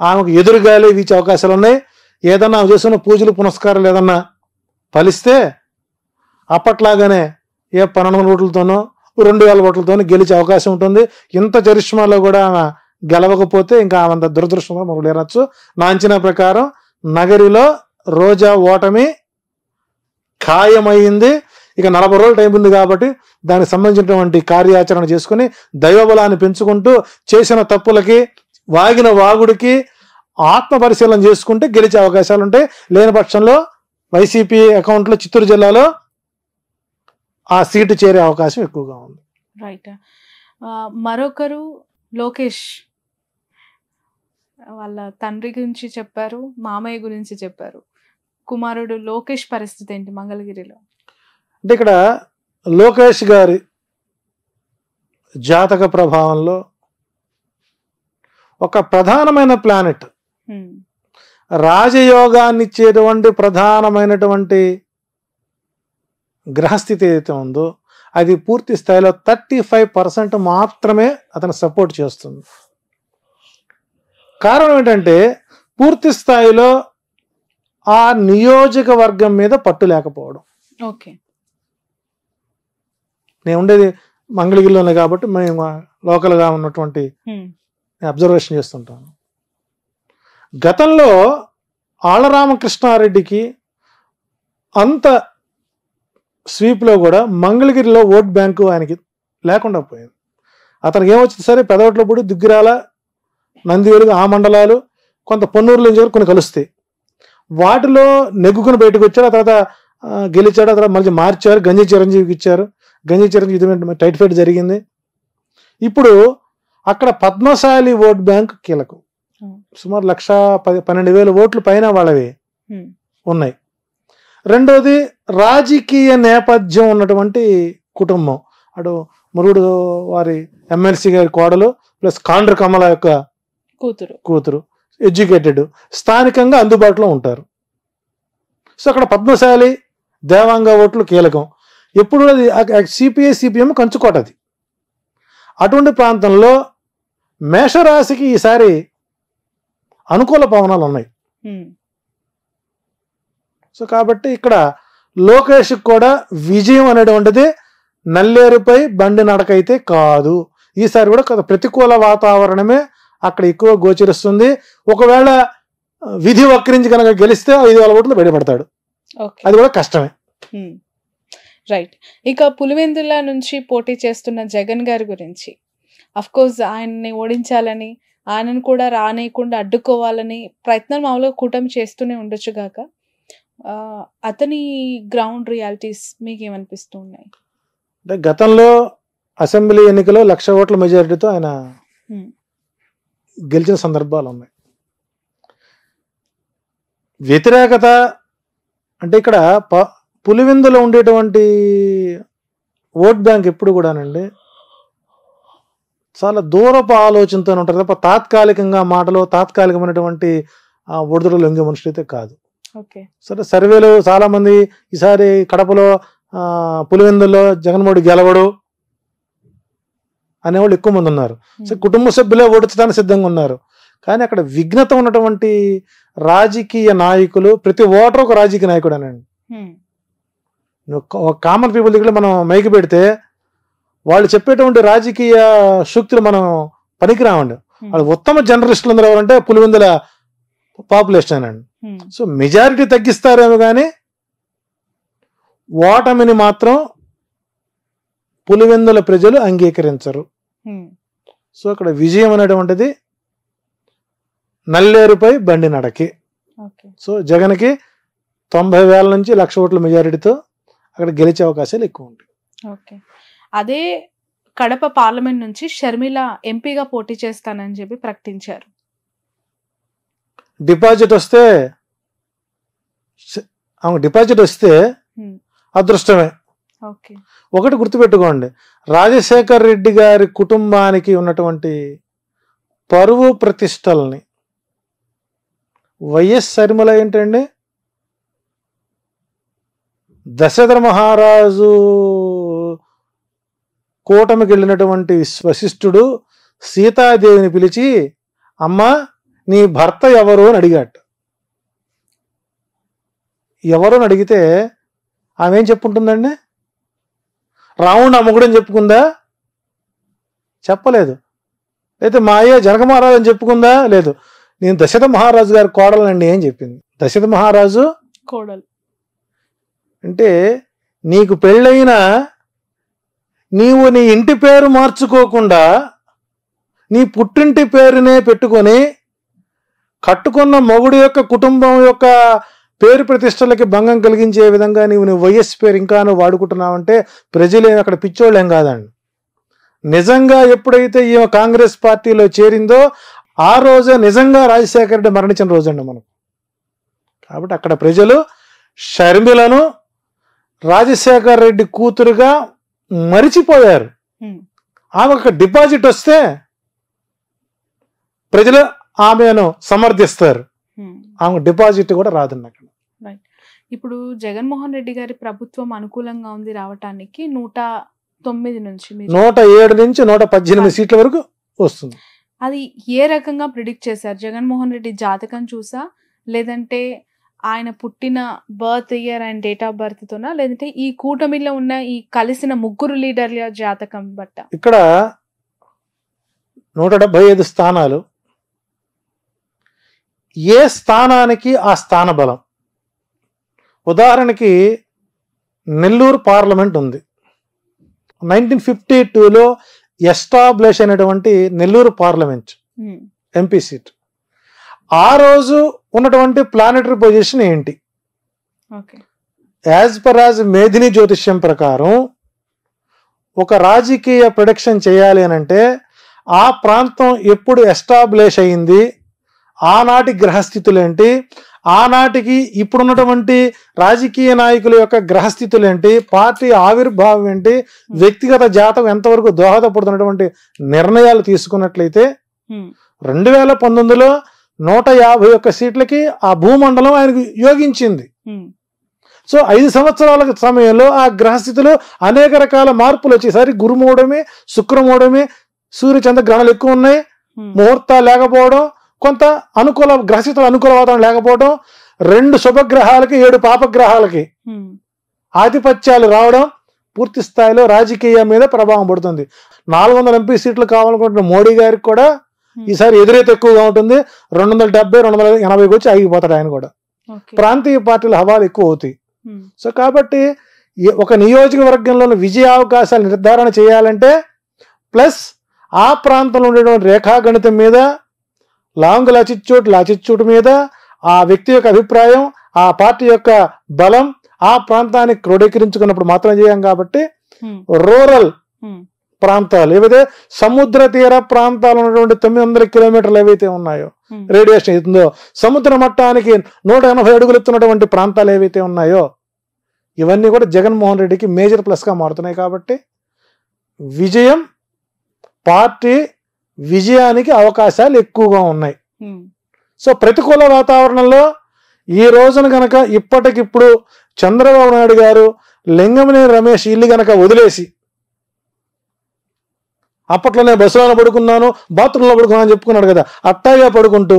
ఆమెకు ఎదురుగాలి వీచే అవకాశాలు ఉన్నాయి. ఏదన్నా ఆమె చేస్తున్న పూజలు పునస్కారాలు ఏదన్నా ఫలిస్తే అప్పట్లాగానే ఏ పన్నెండు వందల ఓట్లతోనో రెండు వేల ఓట్లతోనో గెలిచే అవకాశం ఉంటుంది. ఇంత చరిష్మాలో కూడా ఆమె గెలవకపోతే ఇంకా ఆమె అంత దురదృష్టంగా మనం లేనచ్చు. నా అంచనా ప్రకారం నగరిలో రోజా ఓటమి ఖాయమైంది. ఇక నలభై రోజులు టైం ఉంది కాబట్టి దానికి సంబంధించినటువంటి కార్యాచరణ చేసుకుని దైవబలాన్ని పెంచుకుంటూ చేసిన తప్పులకి వాగిన వాగుడికి ఆత్మ పరిశీలన చేసుకుంటే గెలిచే అవకాశాలు ఉంటాయి. లేని పక్షంలో వైసీపీ అకౌంట్లో చిత్తూరు జిల్లాలో ఆ సీటు చేరే అవకాశం ఎక్కువగా ఉంది. రైట్ మరొకరు లోకేష్. వాళ్ళ తండ్రి గురించి చెప్పారు మామయ్య గురించి చెప్పారు. కుమారుడు లోకేష్ పరిస్థితి ఏంటి మంగళగిరిలో? అంటే ఇక్కడ లోకేష్ గారి జాతక ప్రభావంలో ఒక ప్రధానమైన ప్లానెట్ హ్మ్. రాజయోగాన్ని ఇచ్చేటువంటి ప్రధానమైనటువంటి గ్రహస్థితి ఏదైతే ఉందో అది పూర్తి స్థాయిలో థర్టీ ఫైవ్ పర్సెంట్ మాత్రమే అతను సపోర్ట్ చేస్తుంది కారణం ఏంటంటే పూర్తి స్థాయిలో ఆ నియోజకవర్గం మీద పట్టు లేకపోవడం ఓకే నేను ఉండేది మంగళగిరిలోనే కాబట్టి మేము లోకల్గా ఉన్నటువంటి హ్మ్. అబ్జర్వేషన్ చేస్తుంటాను. గతంలో ఆళ్ళరామకృష్ణారెడ్డికి అంత స్వీప్లో కూడా మంగళగిరిలో ఓట్ బ్యాంకు ఆయనకి లేకుండా పోయింది. అతనికి ఏమొచ్చింది? సరే పెదవట్ల పొడి దుగ్గిరాల నందివేలుగు ఆ మండలాలు కొంత పొన్నూరులో నుంచి కొన్ని కలుస్తాయి. వాటిలో నెగ్గుకుని బయటకు వచ్చాడు ఆ తర్వాత గెలిచాడు ఆ తర్వాత మళ్ళీ మార్చారు గంజి చిరంజీవికి ఇచ్చారు. గంజి చిరంజీవి టైట్ ఫైట్ జరిగింది. ఇప్పుడు అక్కడ పద్మశాలి ఓట్ బ్యాంక్ కీలకం. సుమారు లక్ష పది పన్నెండు వేల ఓట్లు పైన వాళ్ళవి. ఉన్నాయి. రెండోది రాజకీయ నేపథ్యం ఉన్నటువంటి కుటుంబం. అటు మురుగుడు వారి ఎమ్మెల్సీ గారి కోడలు ప్లస్ కాండ్ర కమల యొక్క కూతురు. కూతురు ఎడ్యుకేటెడ్ స్థానికంగా అందుబాటులో ఉంటారు. సో అక్కడ పద్మశాలి దేవాంగ ఓట్లు కీలకం. ఎప్పుడు అది సిపిఐ సిపిఎం కంచుకోటది అటువంటి ప్రాంతంలో మేషరాశికి ఈసారి అనుకూల పవనాలు ఉన్నాయి. సో కాబట్టి ఇక్కడ లోకేష్ కూడా విజయం అనేటువంటిది నల్లేరుపై బండి నడక అయితే కాదు. ఈసారి కూడా కొంత ప్రతికూల వాతావరణమే అక్కడ ఎక్కువ గోచరిస్తుంది. ఒకవేళ విధి వక్రించి కనుక గెలిస్తే ఐదు వేల ఓట్లు బయటపడతాడు అది కూడా కష్టమే. రైట్. ఇక పులివెందుల నుంచి పోటీ చేస్తున్న జగన్ గారి గురించి. కోర్స్ ఆయన్ని ఓడించాలని ఆయనను కూడా రానేయకుండా అడ్డుకోవాలని ప్రయత్నాలు మామూలుగా కూటమి చేస్తూనే ఉండొచ్చు గాక. ఆ, అతని గ్రౌండ్ రియాలిటీస్ మీకు ఏమనిపిస్తూ ఉన్నాయి? అంటే గతంలో అసెంబ్లీ ఎన్నికలో లక్ష ఓట్ల మెజారిటీతో ఆయన. గెలిచిన సందర్భాలు ఉన్నాయి. వ్యతిరేకత అంటే ఇక్కడ ప పులివెందులో ఉండేటువంటి ఓట్ బ్యాంక్ ఎప్పుడు కూడానండి చాలా దూరపు ఆలోచనతో ఉంటారు తప్ప తాత్కాలికంగా మాటలు తాత్కాలికమైనటువంటి ఒడిదుడులు లొంగే మనుషులు అయితే కాదు. ఓకే. సరే సర్వేలు చాలా మంది ఈసారి కడపలో పులివెందుల్లో జగన్మోహన్ గెలవడు అనేవాళ్ళు ఎక్కువ మంది ఉన్నారు. సో. కుటుంబ సభ్యులే ఓడించడానికి సిద్ధంగా ఉన్నారు. కానీ అక్కడ విఘ్నత ఉన్నటువంటి రాజకీయ నాయకులు ప్రతి ఓటర్ ఒక రాజకీయ నాయకుడు అనండి. కామన్ పీపుల్ దగ్గర మనం మైకి పెడితే వాళ్ళు చెప్పేటువంటి రాజకీయ సూక్తులు మనం పనికిరామండి హ్మ్. వాళ్ళు ఉత్తమ జర్నలిస్టులు అందరూ ఎవరంటే పులివెందుల పాపులేషన్ అండి. సో మెజారిటీ తగ్గిస్తారేమో కానీ ఓటమిని మాత్రం పులివెందుల ప్రజలు అంగీకరించరు. సో అక్కడ విజయం అనేటువంటిది నల్లేరుపై బండి నడకి. సో జగన్కి తొంభై వేల నుంచి లక్ష ఓట్ల మెజారిటీతో అక్కడ గెలిచే అవకాశాలు ఎక్కువ ఉంటాయి. ఓకే. అదే కడప పార్లమెంట్ నుంచి షర్మిల ఎంపీగా పోటీ చేస్తానని చెప్పి ప్రకటించారు. డిపాజిట్ వస్తే ఆమె డిపాజిట్ వస్తే. అదృష్టమే. ఓకే. ఒకటి గుర్తుపెట్టుకోండి రాజశేఖర్ రెడ్డి గారి కుటుంబానికి ఉన్నటువంటి పరువు ప్రతిష్టల్ని వైఎస్ శర్మల ఏంటండి? దశరథ మహారాజు కూటమికి వెళ్ళినటువంటి వశిష్ఠుడు సీతాదేవిని పిలిచి అమ్మా నీ భర్త ఎవరు? అని అడిగాట. ఎవరు అని అడిగితే ఆమె ఏం చెప్పుంటుందండి? రావణుడు అమ్మగుడని చెప్పుకుందా? చెప్పలేదు. అయితే మా అయ్య జనక మహారాజు అని చెప్పుకుందా? లేదు. నేను దశరథ మహారాజు గారి కోడలండి అని చెప్పింది. దశరథ మహారాజు? కోడలు. అంటే నీకు పెళ్ళైన నీవు నీ ఇంటి పేరు మార్చుకోకుండా నీ పుట్టింటి పేరునే పెట్టుకొని కట్టుకున్న మొగుడు యొక్క కుటుంబం యొక్క పేరు ప్రతిష్టలకి భంగం కలిగించే విధంగా నీవు నీ వైఎస్ పేరు ఇంకా నువ్వు వాడుకుంటున్నావంటే ప్రజలేమి అక్కడ పిచ్చోళ్ళేం కాదండి. నిజంగా ఎప్పుడైతే ఈ కాంగ్రెస్ పార్టీలో చేరిందో ఆ రోజే నిజంగా రాజశేఖర రెడ్డి మరణించిన రోజండి మనం కాబట్టి అక్కడ ప్రజలు షర్మిలను రాజశేఖర రెడ్డి కూతురుగా మరిచిపోయారు. ఆమె ఒక డిపాజిట్ వస్తే ప్రజలు ఆమెను సమర్థిస్తారు. ఆమె డిపాజిట్ కూడా రాదండి అక్కడ. ఇప్పుడు జగన్మోహన్ రెడ్డి గారి ప్రభుత్వం అనుకూలంగా ఉంది రావటానికి నూట తొమ్మిది నుంచి నూట ఏడు నుంచి నూట పద్దెనిమిది సీట్ల వరకు వస్తుంది. అది ఏ రకంగా ప్రిడిక్ట్ చేశారు? జగన్మోహన్ రెడ్డి జాతకం చూసా? లేదంటే ఆయన పుట్టిన birth year and date of birth తోనా లేదంటే ఈ కూటమిలో ఉన్న ఈ కలిసిన ముగ్గురు లీడర్ల జాతకం బట్ట? ఇక్కడ నూట డెబ్బై ఐదు స్థానాలు. ఏ స్థానానికి ఆ స్థాన బలం? ఉదాహరణకి నెల్లూరు పార్లమెంట్ ఉంది. నైన్టీన్ ఫిఫ్టీ టూలో ఎస్టాబ్లిష్ అయినటువంటి నెల్లూరు పార్లమెంట్ ఎంపీ సీట్. ఆ రోజు ఉన్నటువంటి ప్లానటరీ పొజిషన్ ఏంటి? యాజ్ పర్ యాజ్ మేధిని జ్యోతిష్యం ప్రకారం ఒక రాజకీయ ప్రొడక్షన్ చేయాలి అని అంటే ఆ ప్రాంతం ఎప్పుడు ఎస్టాబ్లిష్ అయింది? ఆనాటి గ్రహస్థితులేంటి ఆనాటికి ఇప్పుడున్నటువంటి రాజకీయ నాయకుల యొక్క గ్రహస్థితులేంటి పార్టీ ఆవిర్భావం ఏంటి? వ్యక్తిగత జాతకం ఎంతవరకు దోహదపడుతున్నటువంటి నిర్ణయాలు తీసుకున్నట్లయితే రెండు వేల పంతొమ్మిదిలో నూట యాభై ఒక్క సీట్లకి ఆ భూమండలం ఆయనకు యోగించింది. సో ఐదు సంవత్సరాల సమయంలో ఆ గ్రహస్థితిలో అనేక రకాల మార్పులు వచ్చేసరి గురుమూడమే శుక్రమూడమే సూర్య చంద్ర గ్రహణాలు ఎక్కువ ఉన్నాయి. ముహూర్తాలు లేకపోవడం కొంత అనుకూల గ్రహస్థితులు అనుకూల వాతావరణం లేకపోవడం రెండు శుభగ్రహాలకి ఏడు పాపగ్రహాలకి ఆధిపత్యాలు రావడం పూర్తి స్థాయిలో రాజకీయం మీద ప్రభావం పడుతుంది. నాలుగు వందల ఎంపీ సీట్లు కావాలనుకుంటున్న మోడీ గారికి కూడా ఈసారి ఎదురైతే ఎక్కువగా ఉంటుంది. రెండు వందల డెబ్బై రెండు వందల ఎనభైకి వచ్చి ఆగిపోతాడు ఆయన కూడా. ప్రాంతీయ పార్టీల హవాలు ఎక్కువ అవుతాయి. ఉమ్, సో కాబట్టి ఒక నియోజకవర్గంలో విజయ అవకాశాలు నిర్ధారణ చేయాలంటే ప్లస్ ఆ ప్రాంతంలో ఉండేటువంటి రేఖాగణితం మీద లాంగ్ లాచిచ్చూట్ లాచిచ్చూట్ మీద ఆ వ్యక్తి యొక్క అభిప్రాయం ఆ పార్టీ యొక్క బలం ఆ ప్రాంతాన్ని క్రోడీకరించుకున్నప్పుడు మాత్రం చేయం కాబట్టి ఉమ్, రూరల్ ప్రాంతాలు ఏవైతే సముద్ర తీర ప్రాంతాలు ఉన్నటువంటి తొమ్మిది వందల కిలోమీటర్లు ఏవైతే ఉన్నాయో రేడియేషన్ అవుతుందో సముద్ర మట్టానికి నూట ఎనభై అడుగులు ఎత్తున్నటువంటి ప్రాంతాలు ఏవైతే ఉన్నాయో ఇవన్నీ కూడా జగన్మోహన్ రెడ్డికి మేజర్ ప్లస్గా మారుతున్నాయి కాబట్టి విజయం పార్టీ విజయానికి అవకాశాలు ఎక్కువగా ఉన్నాయి. సో ప్రతికూల వాతావరణంలో ఈ రోజున గనక ఇప్పటికిప్పుడు చంద్రబాబు నాయుడు గారు లింగమనేని రమేష్ ఇల్లు గనక వదిలేసి అప్పట్లోనే బస్సులోనే పడుకున్నాను బాత్రూంలో పడుకున్నాను అని చెప్పుకున్నాడు కదా. అట్టాగే పడుకుంటూ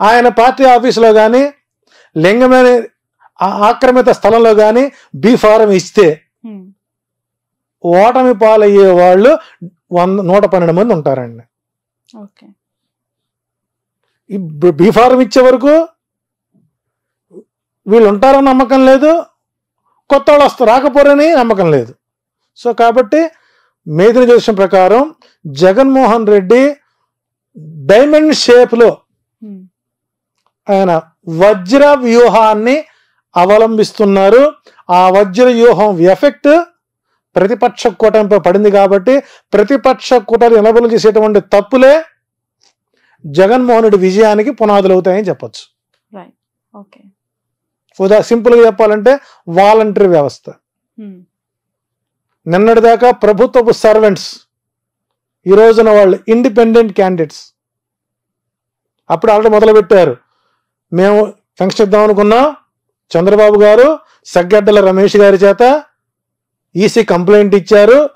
ఆయన పార్టీ ఆఫీసులో కానీ లింగమనేని ఆ ఆక్రమిత స్థలంలో కానీ బీ ఫారం ఇస్తే ఓటమి పాలయ్యే వాళ్ళు వంద నూట పన్నెండు మంది ఉంటారండి. ఓకే. ఈ బ- బీ ఫారం ఇచ్చే వరకు వీళ్ళు ఉంటారని నమ్మకం లేదు కొత్త వాళ్ళు వస్తారు రాకపోరని నమ్మకం లేదు. సో కాబట్టి మేధిని జ్యోతిషం ప్రకారం జగన్మోహన్ రెడ్డి డైమండ్ షేప్లో ఆయన వజ్ర వ్యూహాన్ని అవలంబిస్తున్నారు. ఆ వజ్ర వ్యూహం ఎఫెక్ట్ ప్రతిపక్ష కూటమిపై పడింది కాబట్టి ప్రతిపక్ష కూటమి నిలబలు చేసేటువంటి తప్పులే జగన్మోహన్ రెడ్డి విజయానికి పునాదులు అవుతాయని చెప్పొచ్చు ఉదా సింపుల్గా చెప్పాలంటే వాలంటరీ వ్యవస్థ. నిన్నటిదాకా ప్రభుత్వపు సర్వెంట్స్ ఈ రోజున వాళ్ళు ఇండిపెండెంట్ క్యాండిడేట్స్. అప్పుడు ఆల్రెడీ మొదలుపెట్టారు. మేము ఫంక్షన్ ఇద్దాం అనుకున్నాం చంద్రబాబు గారు సగ్గడ్డల రమేష్ గారి చేత ఈసీ కంప్లైంట్ ఇచ్చారు.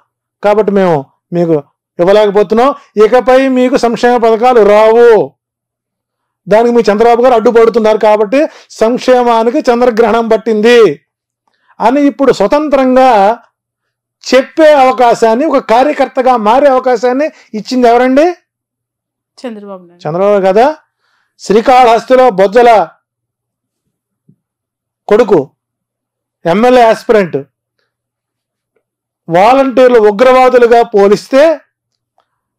కాబట్టి మేము మీకు ఇవ్వలేకపోతున్నాం. ఇకపై మీకు సంక్షేమ పథకాలు రావు. దానికి మీ చంద్రబాబు గారు అడ్డుపడుతున్నారు కాబట్టి సంక్షేమానికి చంద్రగ్రహణం పట్టింది. అని ఇప్పుడు స్వతంత్రంగా చెప్పే అవకాశాన్ని ఒక కార్యకర్తగా మారే అవకాశాన్ని ఇచ్చింది ఎవరండి? చంద్రబాబు చంద్రబాబు కదా? శ్రీకాళహస్తిలో బొజ్జల కొడుకు ఎమ్మెల్యే ఆస్పిరెంట్ వాలంటీర్లు ఉగ్రవాదులుగా పోలిస్తే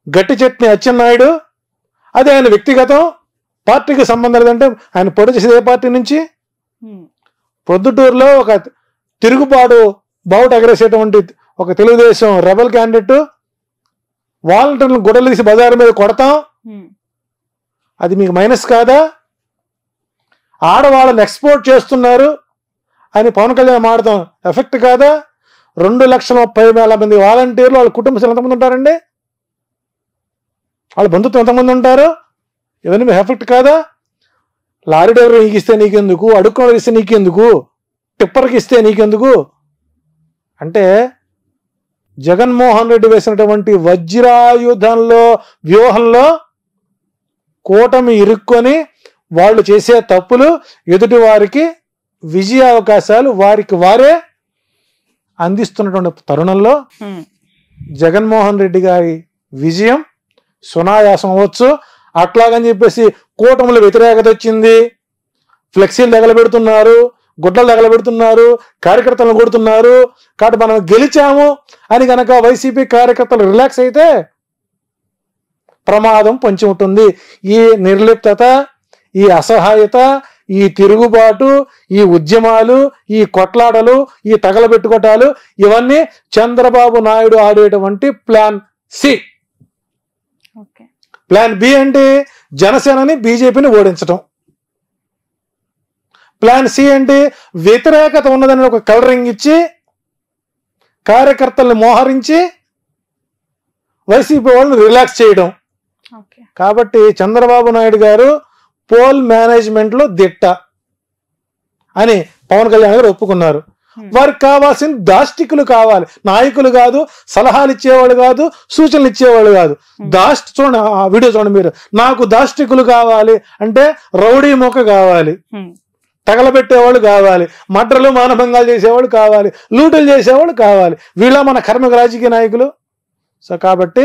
గట్టి చట్నీ అచ్చెన్నాయుడు అది ఆయన వ్యక్తిగతం పార్టీకి సంబంధం లేదంటే ఆయన పొడి చేసేది ఏ పార్టీ నుంచి? ఉమ్, ప్రొద్దుటూరులో ఒక తిరుగుబాటు బావుట ఎగరేసేటువంటి ఒక తెలుగుదేశం రెబల్ క్యాండిడేట్ వాలంటీర్లను గుడ్డలు తీసి బజారు మీద కొడతాం. అది మీకు మైనస్ కాదా? ఆడవాళ్ళని ఎక్స్పోర్ట్ చేస్తున్నారు అని పవన్ కళ్యాణ్ మాడతాం ఎఫెక్ట్ కాదా? రెండు లక్షల ముప్పై వేల మంది వాలంటీర్లు వాళ్ళ కుటుంబ సభ్యులు ఎంతమంది ఉంటారండి? వాళ్ళ బంధుత్వం ఎంతమంది ఉంటారు? ఇవన్నీ మీకు ఎఫెక్ట్ కాదా? లారీ డ్రైవర్ నీకు ఇస్తే నీకెందుకు అడుక్కోవడం ఇస్తే నీకెందుకు? టిప్పర్కి ఇస్తే నీకెందుకు? అంటే జగన్మోహన్ రెడ్డి వేసినటువంటి వజ్రాయుధంలో వ్యూహంలో కూటమి ఇరుక్కొని వాళ్ళు చేసే తప్పులు ఎదుటి వారికి విజయ అవకాశాలు వారికి వారే అందిస్తున్నటువంటి తరుణంలో జగన్మోహన్ రెడ్డి గారి విజయం సునాయాసం అవ్వచ్చు. అట్లాగని చెప్పేసి కూటముల వ్యతిరేకత వచ్చింది. ఫ్లెక్సీలు తగలబెడుతున్నారు. గుడ్డలు తగలబెడుతున్నారు కార్యకర్తలను కొడుతున్నారు. కాబట్టి మనం గెలిచాము అని కనుక వైసీపీ కార్యకర్తలు రిలాక్స్ అయితే ప్రమాదం పొంచి ఉంటుంది. ఈ నిర్లిప్తత ఈ అసహాయత ఈ తిరుగుబాటు ఈ ఉద్యమాలు ఈ కొట్లాటలు ఈ తగలబెట్టుకోటాలు ఇవన్నీ చంద్రబాబు నాయుడు ఆడేటువంటి ప్లాన్ సి ప్లాన్ బి అంటే జనసేనని బీజేపీని ఓడించటం. ప్లాన్ సి అంటే వ్యతిరేకత ఉన్నదని ఒక కలరింగ్ ఇచ్చి కార్యకర్తల్ని మోహరించి వైసీపీ వాళ్ళని రిలాక్స్ చేయడం. కాబట్టి చంద్రబాబు నాయుడు గారు పోల్ మేనేజ్మెంట్లో దిట్ట అని పవన్ కళ్యాణ్ గారు ఒప్పుకున్నారు. Hmm. వారికి కావాల్సిన దాష్టికులు కావాలి. నాయకులు కాదు సలహాలు ఇచ్చేవాళ్ళు కాదు సూచనలు ఇచ్చేవాళ్ళు కాదు. Hmm. దాష్టి చూడండి ఆ వీడియో చూడండి మీరు. నాకు దాష్టికులు కావాలి అంటే రౌడీ మొక్క కావాలి. ఉమ్, తగలబెట్టేవాళ్ళు కావాలి మడ్రలు మానభంగాలు చేసేవాళ్ళు కావాలి లూటులు చేసేవాళ్ళు కావాలి. వీళ్ళ మన కర్మకు రాజకీయ నాయకులు. సో కాబట్టి